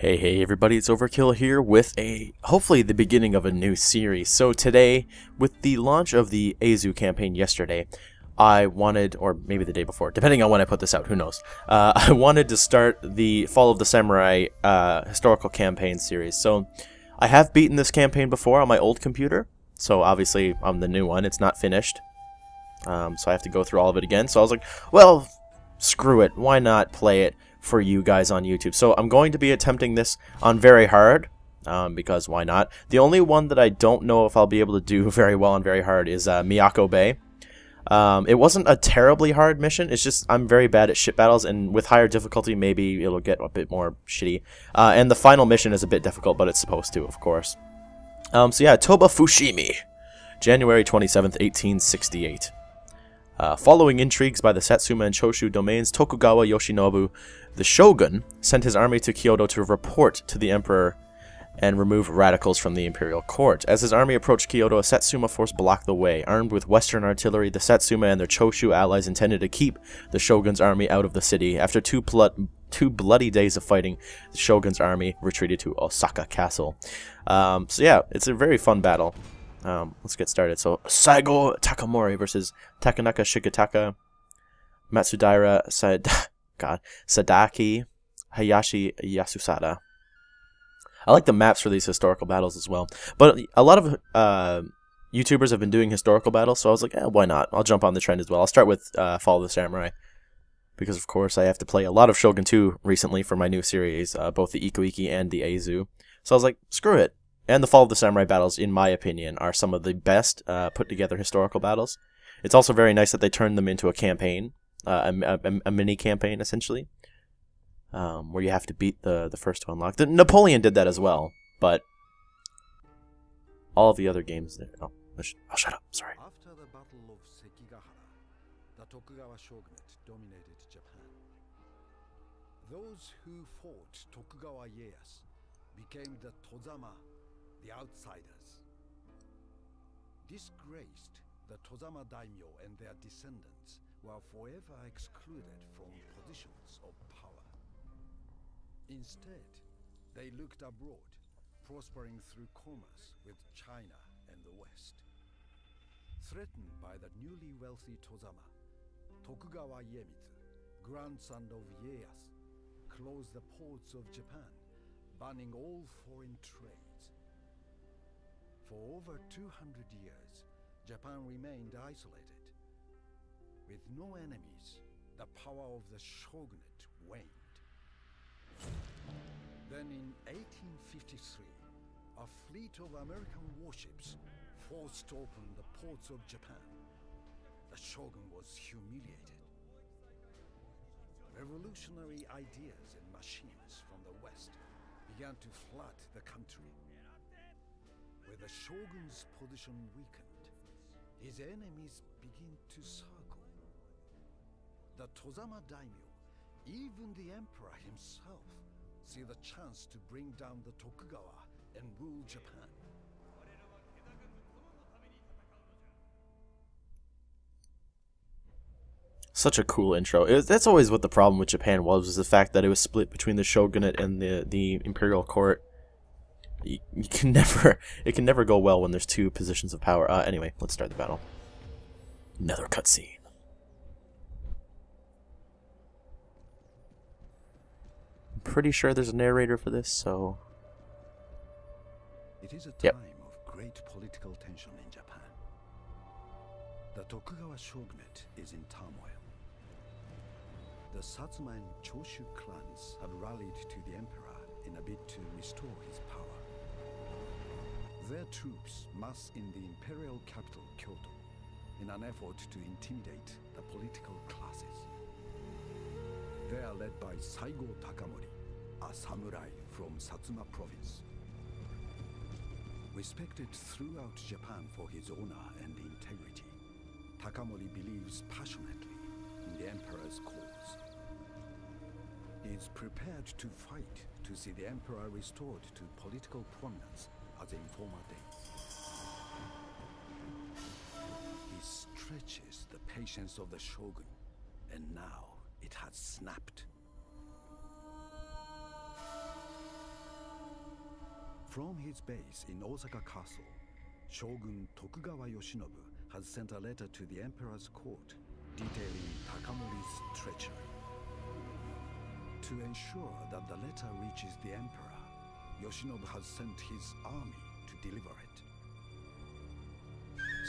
Hey, hey, everybody, it's Overkill here with a hopefully the beginning of a new series. So, today, with the launch of the Azu campaign yesterday, I wanted, or maybe the day before, depending on when I put this out, who knows, uh, I wanted to start the Fall of the Samurai uh, historical campaign series. So, I have beaten this campaign before on my old computer, so obviously on the new one, it's not finished. Um, so I have to go through all of it again. So I was like, well, screw it, why not play it? For you guys on YouTube. So I'm going to be attempting this on very hard, um, because why not? The only one that I don't know if I'll be able to do very well on very hard is uh, Miyako Bay. Um, it wasn't a terribly hard mission, it's just I'm very bad at ship battles, and with higher difficulty, maybe it'll get a bit more shitty. Uh, and the final mission is a bit difficult, but it's supposed to, of course. Um, so yeah, Toba Fushimi, January 27th, 1868. Uh, following intrigues by the Satsuma and Choshu domains, Tokugawa Yoshinobu, the shogun, sent his army to Kyoto to report to the emperor and remove radicals from the imperial court. As his army approached Kyoto, a Satsuma force blocked the way. Armed with western artillery, the Satsuma and their Choshu allies intended to keep the shogun's army out of the city. After two, two bloody days of fighting, the shogun's army retreated to Osaka Castle. Um, so yeah, it's a very fun battle. Um, let's get started. So, Saigo Takamori versus Takanaka Shigetaka, Matsudaira Sad God, Sadaki Hayashi Yasusada. I like the maps for these historical battles as well. But a lot of uh, YouTubers have been doing historical battles, so I was like, eh, why not? I'll jump on the trend as well. I'll start with uh, Fall of the Samurai. Because, of course, I have to play a lot of Shogun 2 recently for my new series, uh, both the Ikko Ikki and the Azu. So I was like, screw it and the Fall of the Samurai battles, in my opinion, are some of the best uh, put together historical battles. It's also very nice that they turned them into a campaign, uh, a, a, a, mini campaign essentially, um, where you have to beat the the first to unlock. The, Napoleon did that as well, but all the other games there. Oh, oh, shut up. Sorry. After the Battle of Sekigahara, the Tokugawa shogunate dominated Japan. Those who fought Tokugawa Ieyasu became the Tozama the outsiders. Disgraced, the Tozama daimyo and their descendants were forever excluded from positions of power. Instead, they looked abroad, prospering through commerce with China and the West. Threatened by the newly wealthy Tozama, Tokugawa Iemitsu, grandson of Ieyasu, closed the ports of Japan, banning all foreign trade. For over 200 years, Japan remained isolated. With no enemies, the power of the shogunate waned. Then in 1853, a fleet of American warships forced open the ports of Japan. The shogun was humiliated. Revolutionary ideas and machines from the West began to flood the country where the shogun's position weakened, his enemies begin to circle. The Tozama daimyo, even the emperor himself, see the chance to bring down the Tokugawa and rule Japan. Such a cool intro. Was, that's always what the problem with Japan was, was the fact that it was split between the shogunate and the, the imperial court you, you can never it can never go well when there's two positions of power. Uh, anyway, let's start the battle. Another cutscene. I'm pretty sure there's a narrator for this, so. It is a time yep. of great political tension in Japan. The Tokugawa shogunate is in turmoil. The Satsuma and Choshu clans have rallied to the emperor in a bid to restore his power. Their troops mass in the imperial capital, Kyoto, in an effort to intimidate the political classes. They are led by Saigo Takamori, a samurai from Satsuma province. Respected throughout Japan for his honor and integrity, Takamori believes passionately in the emperor's cause. He is prepared to fight to see the emperor restored to political prominence as in former days. He stretches the patience of the Shogun, and now it has snapped. From his base in Osaka Castle, Shogun Tokugawa Yoshinobu has sent a letter to the Emperor's court detailing Takamori's treachery. To ensure that the letter reaches the Emperor, Yoshinobu has sent his army to deliver it.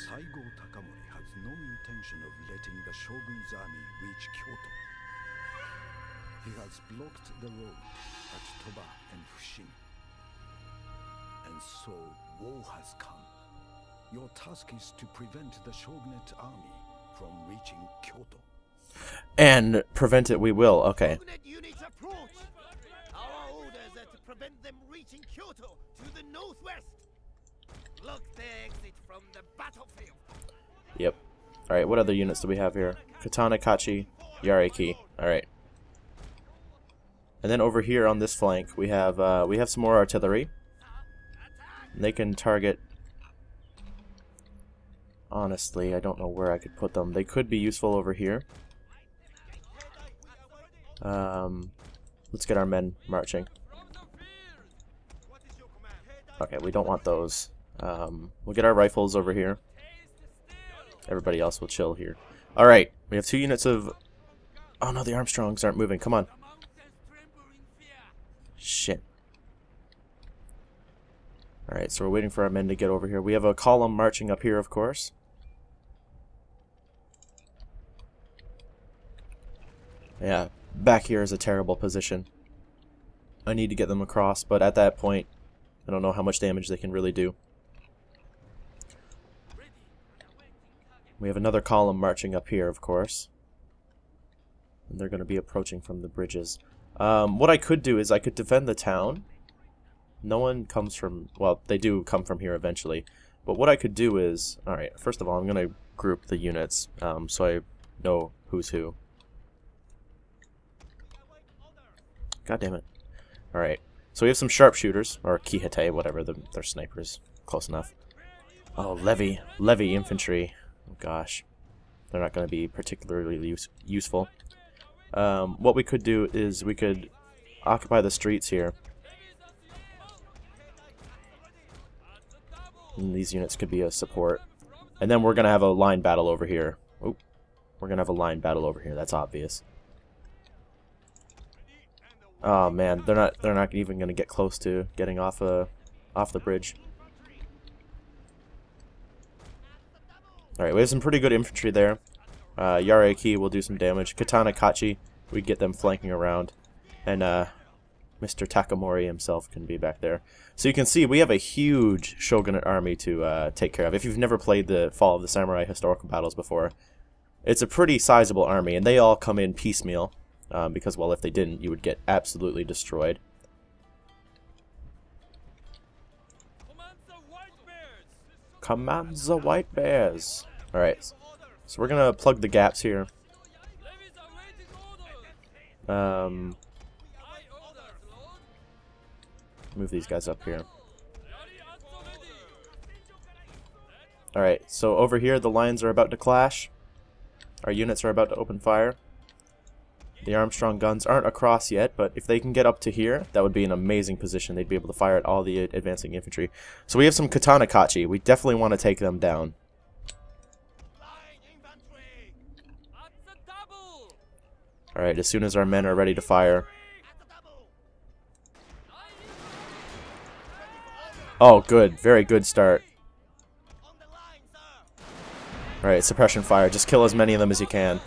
Saigo Takamori has no intention of letting the Shogun's army reach Kyoto. He has blocked the road at Toba and Fushimi. And so war has come. Your task is to prevent the Shogunate army from reaching Kyoto. And prevent it we will. Okay. Shogunate units approach! Our orders are to prevent them reaching Kyoto to the northwest. Block their exit from the battlefield. Yep. Alright, what other units do we have here? Katana Kachi, Yareki. Alright. And then over here on this flank, we have uh, we have some more artillery. They can target... Honestly, I don't know where I could put them. They could be useful over here. Um, let's get our men marching. Okay, we don't want those. Um, we'll get our rifles over here. Everybody else will chill here. Alright, we have two units of... Oh no, the Armstrongs aren't moving. Come on. Shit. Alright, so we're waiting for our men to get over here. We have a column marching up here, of course. Yeah, back here is a terrible position. I need to get them across, but at that point, I don't know how much damage they can really do. We have another column marching up here, of course. And they're going to be approaching from the bridges. Um, what I could do is I could defend the town. No one comes from... Well, they do come from here eventually. But what I could do is... Alright, first of all, I'm going to group the units um, so I know who's who. God damn it. Alright. So we have some sharpshooters, or Kihite, whatever, the, they're snipers. Close enough. Oh, Levy. Levy infantry. Oh, gosh. They're not going to be particularly use useful. Um, what we could do is we could occupy the streets here. And these units could be a support. And then we're going to have a line battle over here. Oop. We're going to have a line battle over here. That's obvious. Oh man, they're not they're not even going to get close to getting off a uh, off the bridge. All right, we have some pretty good infantry there. Uh, Yareki will do some damage. Katana Kachi, we get them flanking around, and uh, Mr. Takamori himself can be back there. So you can see we have a huge shogunate army to uh, take care of. If you've never played the Fall of the Samurai historical battles before, it's a pretty sizable army, and they all come in piecemeal. Um, because, well, if they didn't, you would get absolutely destroyed. Command the White Bears! Alright, so we're gonna plug the gaps here. Um, move these guys up here. Alright, so over here the lines are about to clash. Our units are about to open fire. The Armstrong guns aren't across yet, but if they can get up to here, that would be an amazing position. They'd be able to fire at all the advancing infantry. So we have some Katana Kachi. We definitely want to take them down. Alright, as soon as our men are ready to fire. Oh, good. Very good start. Alright, suppression fire. Just kill as many of them as you can.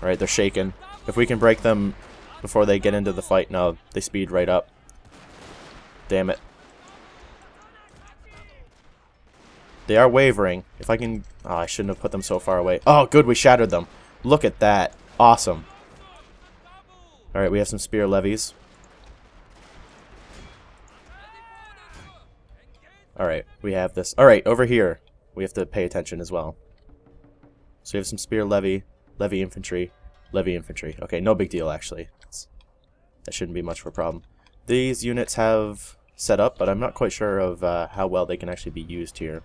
Right, they're shaken. If we can break them before they get into the fight, no, they speed right up. Damn it. They are wavering. If I can... Oh, I shouldn't have put them so far away. Oh, good, we shattered them. Look at that. Awesome. Alright, we have some spear levies. Alright, we have this. Alright, over here. We have to pay attention as well. So we have some spear levy. Levy infantry. Levy infantry. Okay, no big deal, actually. It's, that shouldn't be much of a problem. These units have set up, but I'm not quite sure of uh, how well they can actually be used here.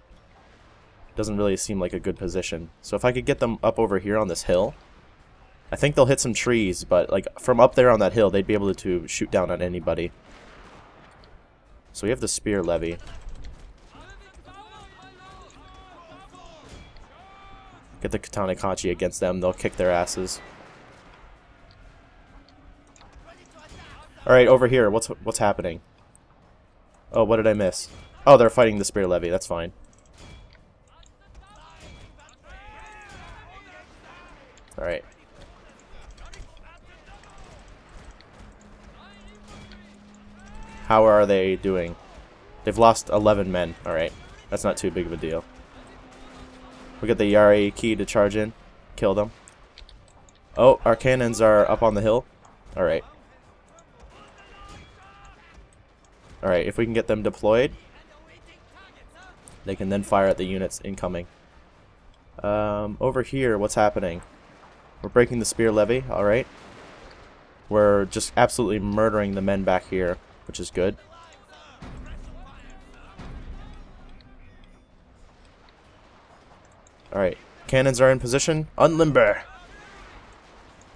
Doesn't really seem like a good position. So if I could get them up over here on this hill, I think they'll hit some trees, but like from up there on that hill, they'd be able to shoot down on anybody. So we have the spear levy. Get the Katana Kachi against them, they'll kick their asses. Alright, over here, what's what's happening? Oh, what did I miss? Oh, they're fighting the spear levy, that's fine. Alright. How are they doing? They've lost 11 men. Alright. That's not too big of a deal. We get the Yari key to charge in. Kill them. Oh, our cannons are up on the hill. Alright. Alright, if we can get them deployed, they can then fire at the units incoming. Um, over here, what's happening? We're breaking the spear levy, alright. We're just absolutely murdering the men back here, which is good. Alright, cannons are in position. Unlimber!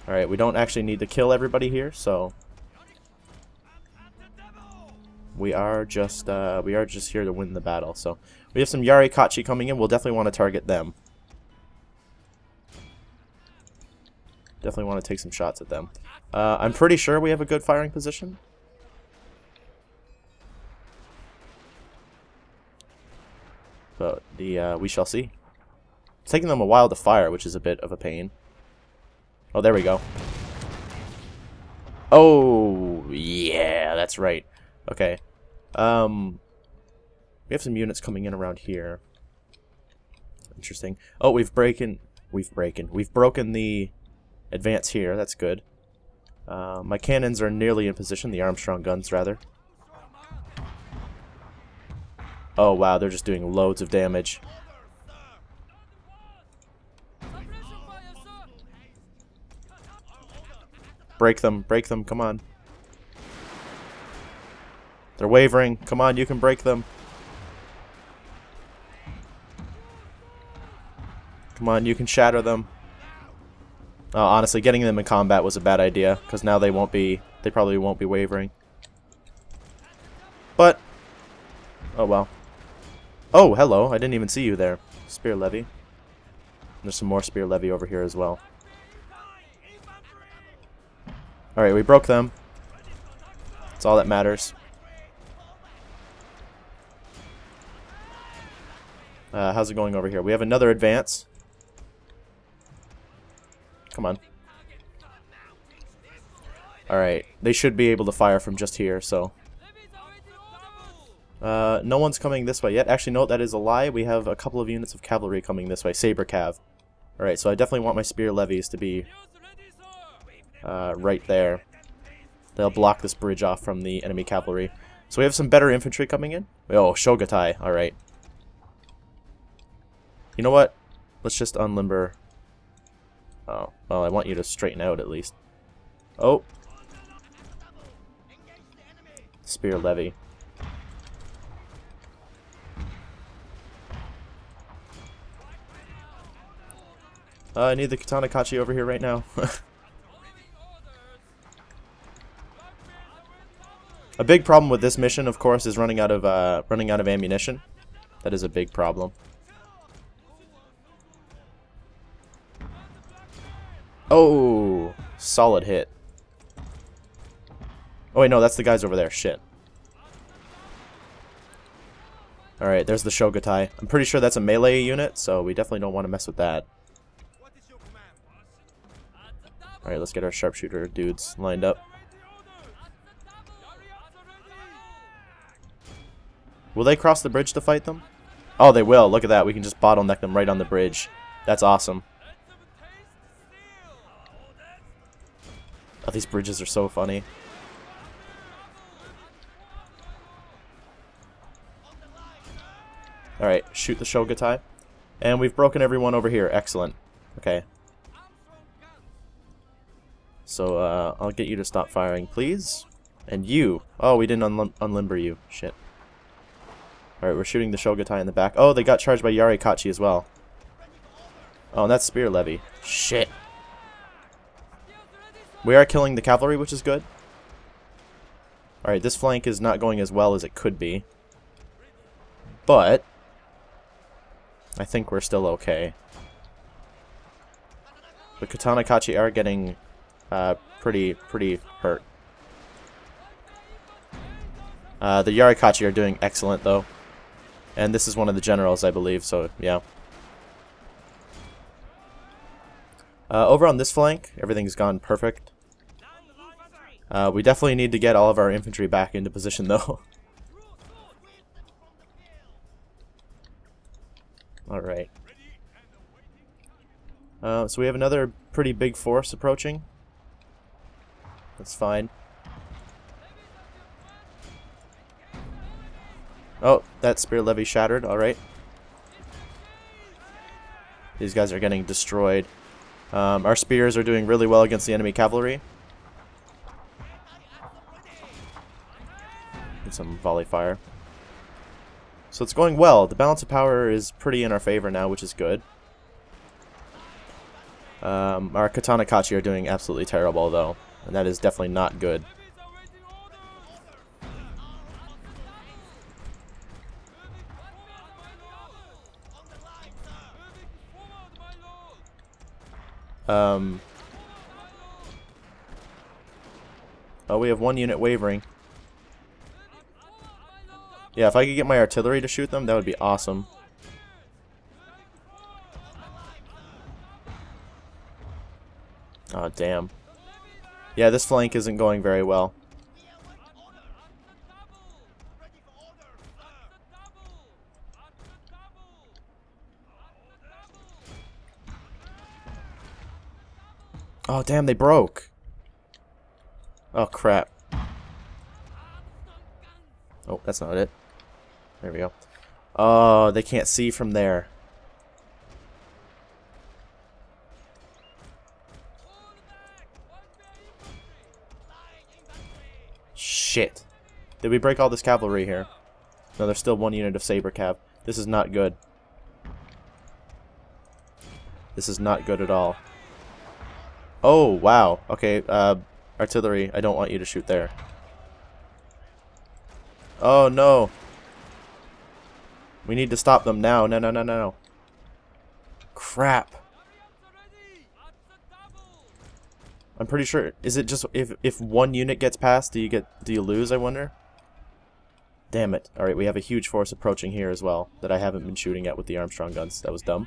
Alright, we don't actually need to kill everybody here, so... We are just, uh, we are just here to win the battle, so... We have some Yari Kachi coming in, we'll definitely want to target them. Definitely want to take some shots at them. Uh, I'm pretty sure we have a good firing position. But the uh, we shall see. It's taking them a while to fire, which is a bit of a pain. Oh, there we go. Oh, yeah, that's right. Okay. Um, we have some units coming in around here. Interesting. Oh, we've broken... We've broken. We've broken the advance here. That's good. Uh, my cannons are nearly in position. The Armstrong guns, rather. Oh, wow. They're just doing loads of damage. Break them. Break them. Come on. They're wavering. Come on, you can break them. Come on, you can shatter them. Uh, honestly, getting them in combat was a bad idea, because now they won't be, they probably won't be wavering. But, oh well. Oh, hello, I didn't even see you there. Spear Levy. There's some more Spear Levy over here as well. Alright, we broke them. That's all that matters. Uh, how's it going over here? We have another advance. Come on. Alright, they should be able to fire from just here, so... Uh, no one's coming this way yet. Actually, no, that is a lie. We have a couple of units of cavalry coming this way. Saber Cav. Alright, so I definitely want my spear levies to be uh, right there. They'll block this bridge off from the enemy cavalry. So we have some better infantry coming in. Oh, Shogitai. Alright. You know what? Let's just unlimber Oh, well, I want you to straighten out at least. Oh! Spear Levy. Uh, I need the Katana Kachi over here right now. a big problem with this mission, of course, is running out of uh, running out of ammunition. That is a big problem. Oh, solid hit. Oh wait, no, that's the guys over there. Shit. Alright, there's the Shogitai. I'm pretty sure that's a melee unit, so we definitely don't want to mess with that. Alright, let's get our sharpshooter dudes lined up. Will they cross the bridge to fight them? Oh, they will. Look at that. We can just bottleneck them right on the bridge. That's awesome. Oh, these bridges are so funny. Alright, shoot the Shogitai. And we've broken everyone over here. Excellent. Okay. So, uh, I'll get you to stop firing, please. And you. Oh, we didn't unlim unlimber you. Shit. Alright, we're shooting the Shogitai in the back. Oh, they got charged by Yari Kachi as well. Oh, and that's Spear Levy. Shit. We are killing the cavalry, which is good. Alright, this flank is not going as well as it could be. But, I think we're still okay. The Katana Kachi are getting uh, pretty, pretty hurt. Uh, the Yarikachi are doing excellent, though. And this is one of the generals, I believe, so yeah. Uh, over on this flank, everything's gone perfect. Uh, we definitely need to get all of our infantry back into position, though. Alright. Uh, so we have another pretty big force approaching. That's fine. Oh, that spear levy shattered, alright. These guys are getting destroyed. Um, our spears are doing really well against the enemy cavalry. Get some volley fire. So it's going well. The balance of power is pretty in our favor now, which is good. Um, our Katana Kachi are doing absolutely terrible, though. And that is definitely not good. Um, oh, we have one unit wavering. Yeah, if I could get my artillery to shoot them, that would be awesome. Oh, damn. Yeah, this flank isn't going very well. Oh, damn, they broke. Oh, crap. Oh, that's not it. There we go. Oh, they can't see from there. Shit. Did we break all this cavalry here? No, there's still one unit of saber cav. This is not good. This is not good at all. Oh, wow. Okay, uh, artillery, I don't want you to shoot there. Oh, no. We need to stop them now. No, no, no, no, no. Crap. I'm pretty sure. Is it just if if one unit gets past, do you get do you lose? I wonder. Damn it! All right, we have a huge force approaching here as well that I haven't been shooting at with the Armstrong guns. That was dumb.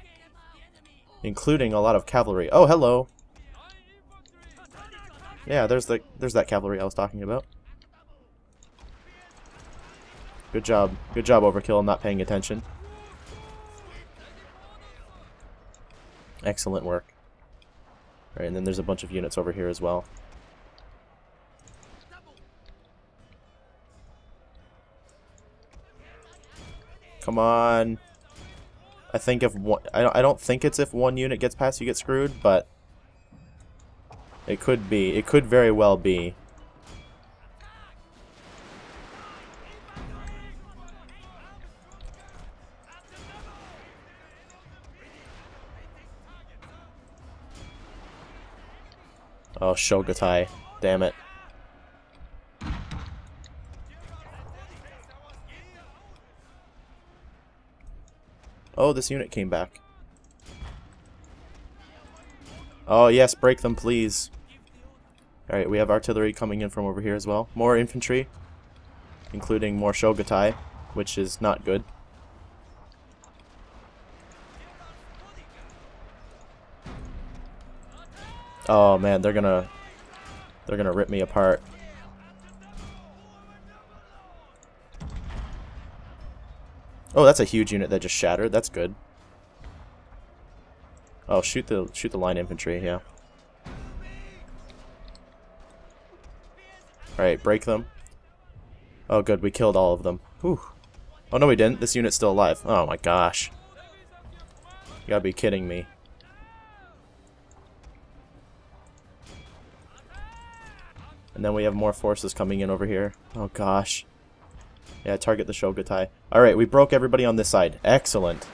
Including a lot of cavalry. Oh, hello. Yeah, there's the there's that cavalry I was talking about. Good job. Good job, Overkill, I'm not paying attention. Excellent work. Alright, and then there's a bunch of units over here as well. Come on. I think if one, I don't, I don't think it's if one unit gets past you get screwed, but it could be. It could very well be. Oh, Shogitai. Damn it. Oh, this unit came back. Oh, yes, break them, please. Alright, we have artillery coming in from over here as well. More infantry, including more Shogitai, which is not good. Oh man, they're gonna they're gonna rip me apart. Oh, that's a huge unit that just shattered. That's good. Oh, shoot the shoot the line infantry, yeah. Alright, break them. Oh good, we killed all of them. Whew. Oh no we didn't. This unit's still alive. Oh my gosh. You gotta be kidding me. And then we have more forces coming in over here. Oh gosh. Yeah, target the Shogitai. Alright, we broke everybody on this side. Excellent.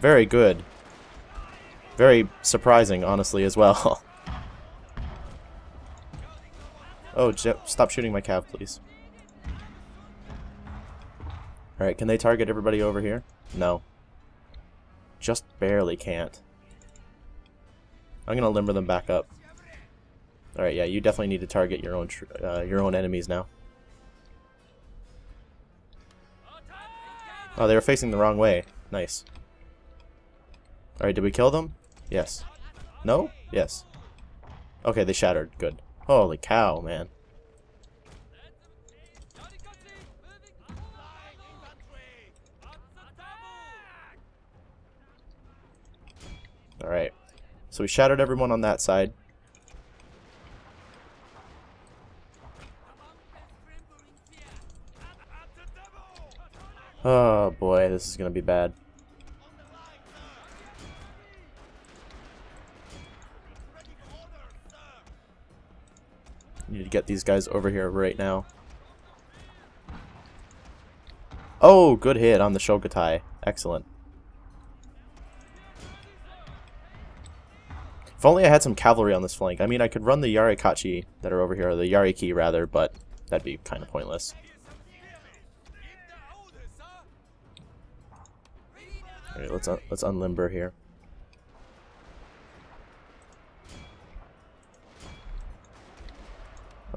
Very good. Very surprising, honestly, as well. oh, stop shooting my cav, please. Alright, can they target everybody over here? No. Just barely can't. I'm gonna limber them back up. Alright, yeah, you definitely need to target your own uh, your own enemies now. Oh, they were facing the wrong way. Nice. Alright, did we kill them? Yes. No? Yes. Okay, they shattered. Good. Holy cow, man. Alright. So we shattered everyone on that side. Oh boy, this is gonna be bad. Get these guys over here right now. Oh, good hit on the Shogitai. Excellent. If only I had some cavalry on this flank. I mean, I could run the Yarikachi that are over here, or the Yariki rather, but that'd be kind of pointless. Alright, let's, un let's unlimber here.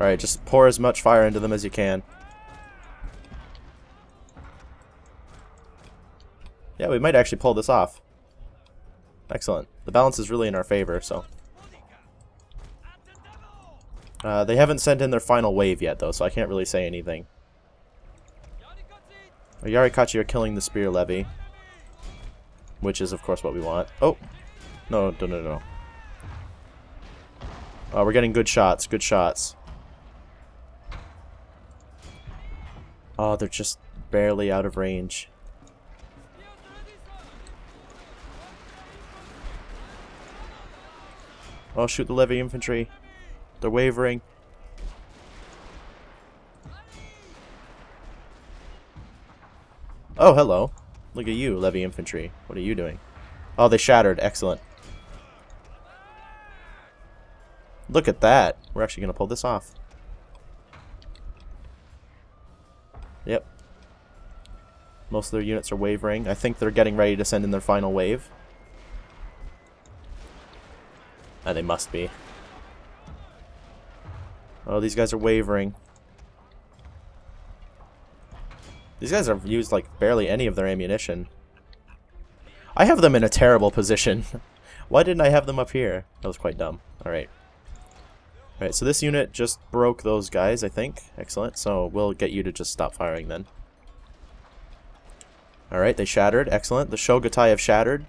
Alright, just pour as much fire into them as you can. Yeah, we might actually pull this off. Excellent. The balance is really in our favor, so... Uh, they haven't sent in their final wave yet, though, so I can't really say anything. Yarikachi are killing the spear levy. Which is, of course, what we want. Oh! No, no, no, no. Oh, we're getting good shots, good shots. Oh, they're just barely out of range. Oh, shoot the levy infantry. They're wavering. Oh, hello. Look at you, levy infantry. What are you doing? Oh, they shattered. Excellent. Look at that. We're actually going to pull this off. Yep. Most of their units are wavering. I think they're getting ready to send in their final wave. Ah, they must be. Oh, these guys are wavering. These guys have used, like, barely any of their ammunition. I have them in a terrible position. Why didn't I have them up here? That was quite dumb. Alright. Alright, so this unit just broke those guys, I think. Excellent. So we'll get you to just stop firing then. Alright, they shattered. Excellent. The Shogitai have shattered.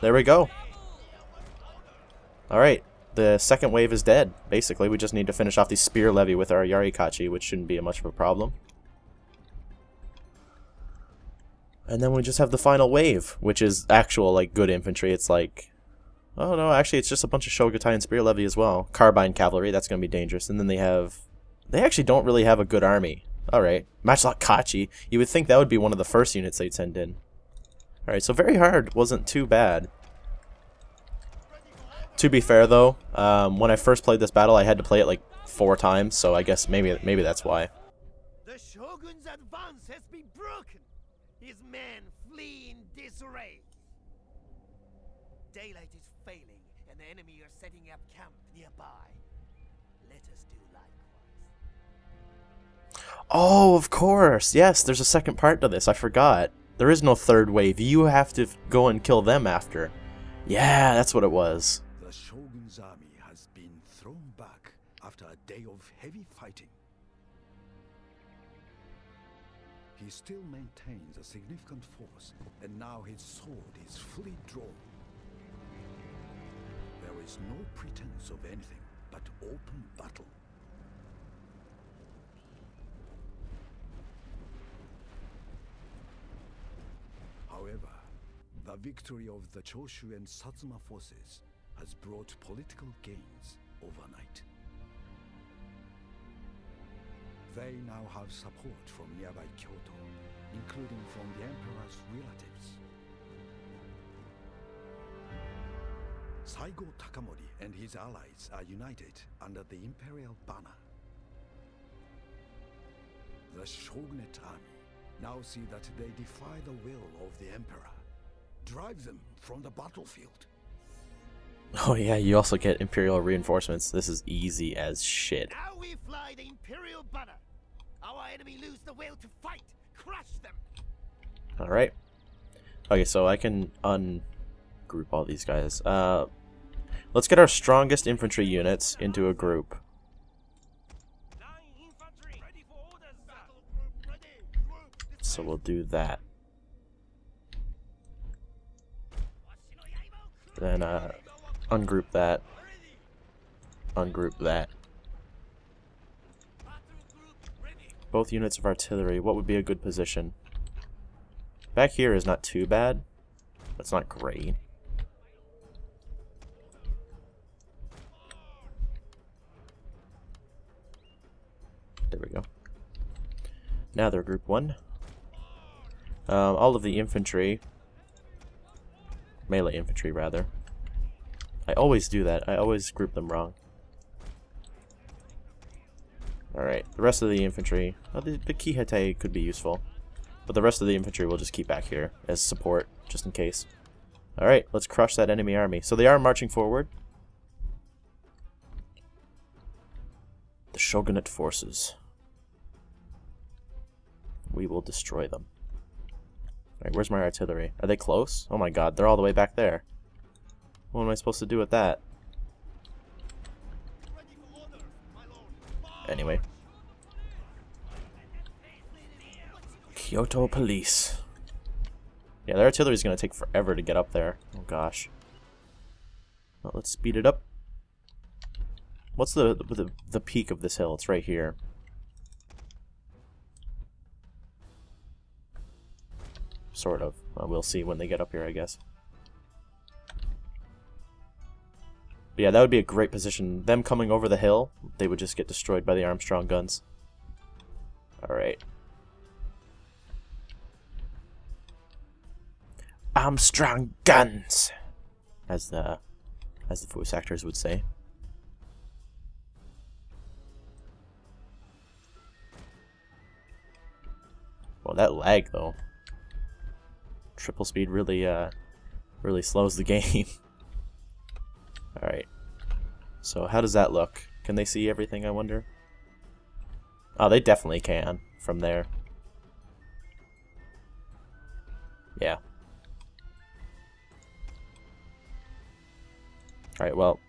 There we go. Alright, the second wave is dead. Basically, we just need to finish off the Spear Levy with our Yarikachi, which shouldn't be much of a problem. And then we just have the final wave, which is actual, like, good infantry. It's like Oh no, actually it's just a bunch of Shogitai and Spear Levy as well. Carbine Cavalry, that's going to be dangerous. And then they have... They actually don't really have a good army. Alright. Matchlock Kachi. You would think that would be one of the first units they'd send in. Alright, so very hard wasn't too bad. To be fair though, um, when I first played this battle I had to play it like four times, so I guess maybe maybe that's why. The Shogun's advance has been broken. His men flee in disarray. Daylight is failing, and the enemy are setting up camp nearby. Let us do likewise. Oh, of course. Yes, there's a second part to this. I forgot. There is no third wave. You have to go and kill them after. Yeah, that's what it was. The Shogun's army has been thrown back after a day of heavy fighting. He still maintains a significant force, and now his sword is fully drawn. Is no pretense of anything but open battle. However, the victory of the Choshu and Satsuma forces has brought political gains overnight. They now have support from nearby Kyoto, including from the Emperor's relatives. Saigo Takamori and his allies are united under the Imperial banner. The the Shogunate army. Now see that they defy the will of the Emperor. Drive them from the battlefield. Oh yeah, you also get Imperial reinforcements. This is easy as shit. Now we fly the Imperial banner. Our enemy lose the will to fight. Crush them. Alright. Okay, so I can ungroup all these guys. Uh, let's get our strongest infantry units into a group. So we'll do that. Then uh, ungroup that. Ungroup that. Both units of artillery. What would be a good position? Back here is not too bad. That's not great. There we go. Now they're group 1. Um, all of the infantry, melee infantry rather. I always do that. I always group them wrong. Alright, the rest of the infantry, well, the, the Kihete could be useful. But the rest of the infantry will just keep back here as support, just in case. Alright, let's crush that enemy army. So they are marching forward. The Shogunate forces. We will destroy them. Alright, where's my artillery? Are they close? Oh my god, they're all the way back there. What am I supposed to do with that? Anyway. Kyoto Police. Yeah, their artillery's to take forever to get up there. Oh gosh. Well, let's speed it up. What's the, the the peak of this hill? It's right here. Sort of. Well, we'll see when they get up here, I guess. But yeah, that would be a great position. Them coming over the hill, they would just get destroyed by the Armstrong guns. Alright. Armstrong guns! As the as the voice actors would say. Well, that lag, though. Triple speed really, uh, really slows the game. Alright. So how does that look? Can they see everything, I wonder? Oh, they definitely can from there. Yeah. Alright, well.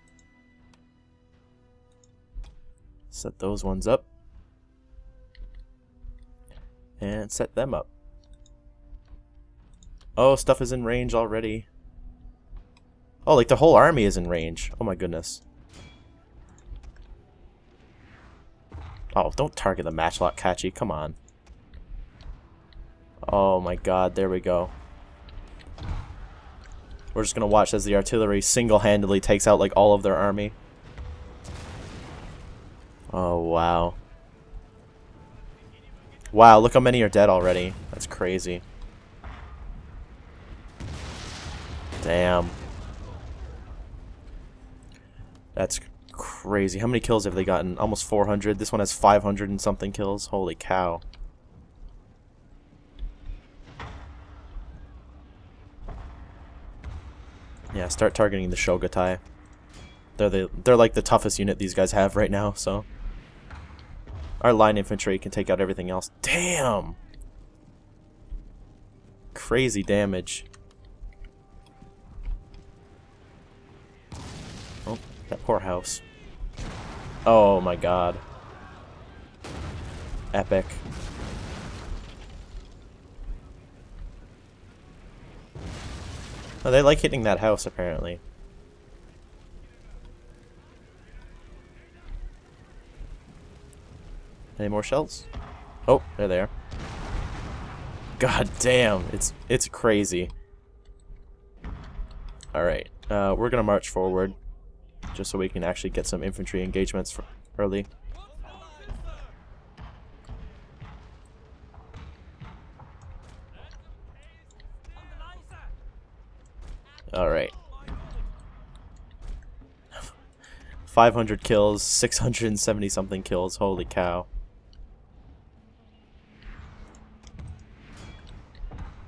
Set those ones up. And set them up. Oh, stuff is in range already. Oh, like the whole army is in range. Oh my goodness. Oh, don't target the matchlock, Kachi. Come on. Oh my god, there we go. We're just gonna watch as the artillery single-handedly takes out like all of their army. Oh, wow. Wow, look how many are dead already. That's crazy. Damn. That's crazy. How many kills have they gotten? Almost 400. This one has 500 and something kills. Holy cow. Yeah, start targeting the Shogitai. They're the they're like the toughest unit these guys have right now, so our line infantry can take out everything else. Damn. Crazy damage. That poor house. Oh my god. Epic. Oh, they like hitting that house, apparently. Any more shells? Oh, there they're there. God damn, it's it's crazy. Alright, uh, we're gonna march forward, just so we can actually get some infantry engagements early. Alright. 500 kills, 670 something kills, holy cow.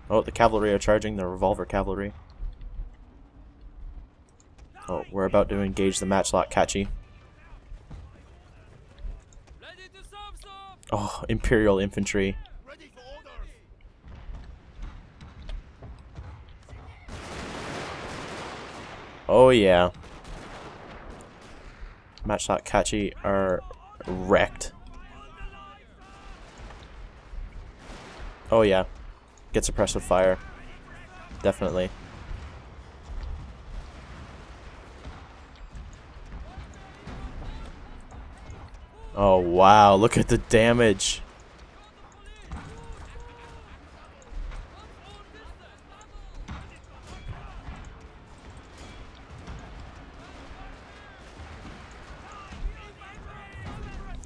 Oh, the cavalry are charging, the revolver cavalry. Oh, we're about to engage the matchlock Kachi. Oh, Imperial infantry. Oh yeah. Matchlock Kachi are wrecked. Oh yeah. Get suppressed with fire. Definitely. Oh wow, look at the damage.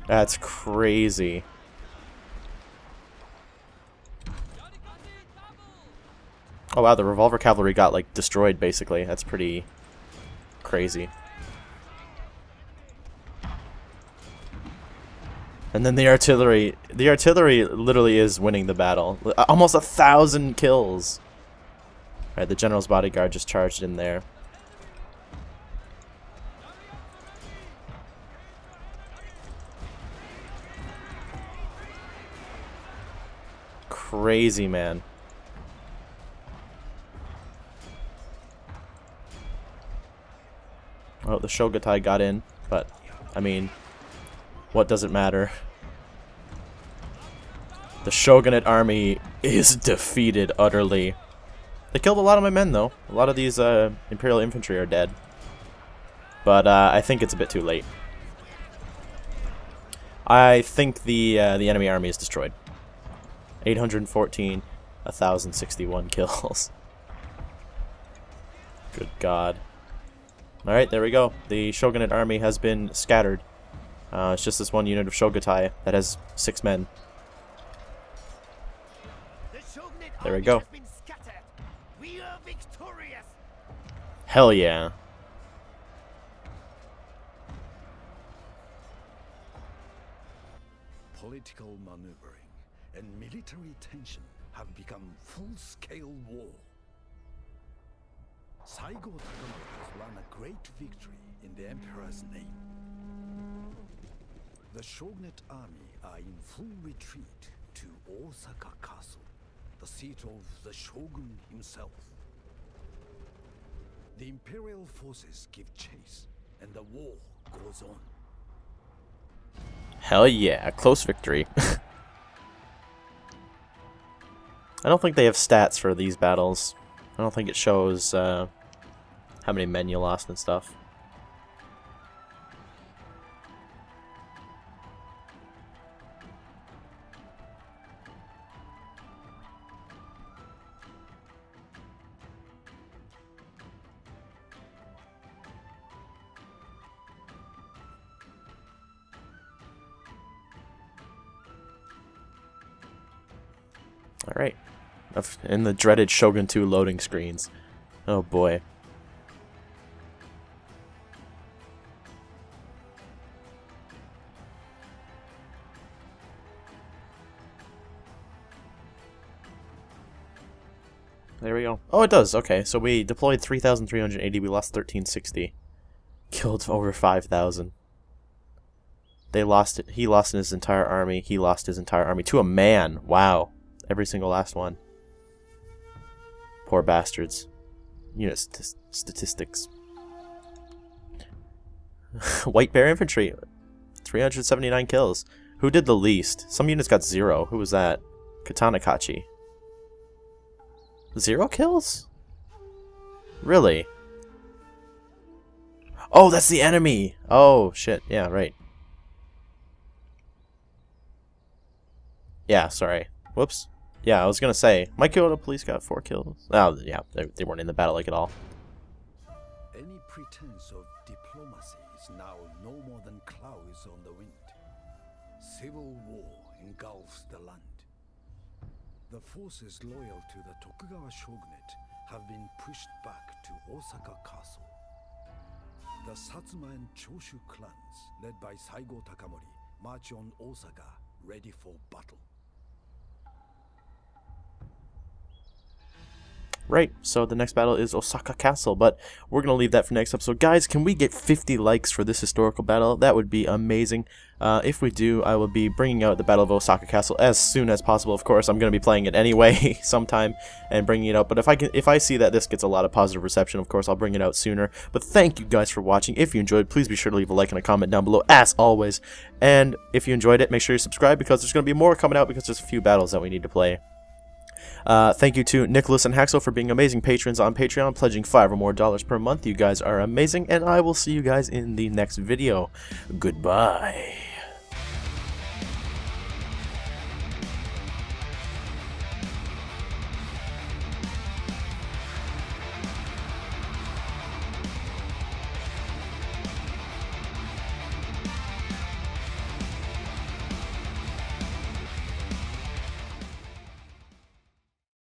That's crazy. Oh wow, the revolver cavalry got like destroyed basically. That's pretty crazy. And then the artillery, the artillery literally is winning the battle. Almost a thousand kills. Alright, the general's bodyguard just charged in there. Crazy, man. Oh, the Shogitai got in, but, I mean, what does it matter? The Shogunate army is defeated utterly. They killed a lot of my men, though. A lot of these uh, Imperial infantry are dead. But uh, I think it's a bit too late. I think the uh, the enemy army is destroyed. 814, 1061 kills. Good God. Alright, there we go. The Shogunate army has been scattered. Uh, it's just this one unit of Shogitai that has six men. There we go. has been scattered. We victorious. Hell yeah. The Shogunate army are in full retreat to Osaka Castle, the seat of the Shogun himself. The Imperial forces give chase, and the war goes on. Hell yeah. a Close victory. I don't think they have stats for these battles. I don't think it shows uh, how many men you lost and stuff. In the dreaded Shogun 2 loading screens. Oh boy. There we go. Oh, it does. Okay, so we deployed 3,380. We lost 1,360. Killed over 5,000. They lost it. He lost his entire army. He lost his entire army to a man. Wow. Every single last one. Poor bastards. Unit st- statistics. White Bear Infantry. 379 kills. Who did the least? Some units got zero. Who was that? Katana Kachi. Zero kills? Really? Oh, that's the enemy! Oh, shit. Yeah, right. Yeah, sorry. Whoops. Yeah, I was gonna say, my Kyoto police got four kills. Oh, yeah, they, they weren't in the battle like at all. Any pretense of diplomacy is now no more than clouds on the wind. Civil war engulfs the land. The forces loyal to the Tokugawa shogunate have been pushed back to Osaka Castle. The Satsuma and Choshu clans, led by Saigo Takamori, march on Osaka, ready for battle. Right. So the next battle is Osaka Castle, but we're going to leave that for next episode. Guys, can we get 50 likes for this historical battle? That would be amazing. Uh, if we do, I will be bringing out the Battle of Osaka Castle as soon as possible. Of course, I'm going to be playing it anyway sometime and bringing it out. But if I can, if I see that this gets a lot of positive reception, of course, I'll bring it out sooner. But thank you guys for watching. If you enjoyed, please be sure to leave a like and a comment down below, as always. And if you enjoyed it, make sure you subscribe because there's going to be more coming out because there's a few battles that we need to play. Uh, thank you to Nicholas and Haxel for being amazing patrons on Patreon, pledging five or more dollars per month. You guys are amazing, and I will see you guys in the next video. Goodbye.